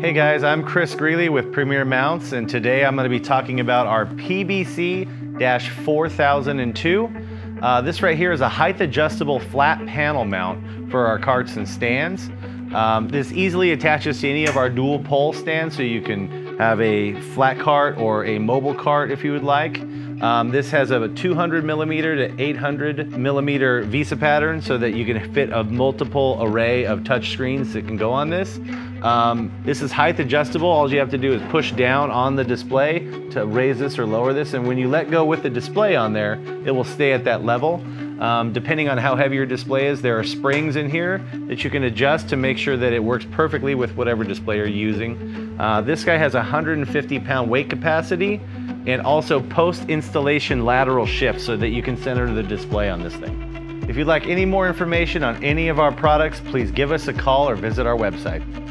Hey guys, I'm Chris Greeley with Premier Mounts, and today I'm going to be talking about our PBC-4002. Uh, this right here is a height adjustable flat panel mount for our carts and stands. Um, this easily attaches to any of our dual pole stands, so you can have a flat cart or a mobile cart if you would like. Um, this has a 200 millimeter to 800 millimeter VESA pattern so that you can fit a multiple array of touch screens that can go on this. Um, this is height adjustable. All you have to do is push down on the display to raise this or lower this. And when you let go with the display on there, it will stay at that level. Um, depending on how heavy your display is, there are springs in here that you can adjust to make sure that it works perfectly with whatever display you're using. Uh, this guy has 150 pound weight capacity and also post installation lateral shift so that you can center the display on this thing. If you'd like any more information on any of our products, please give us a call or visit our website.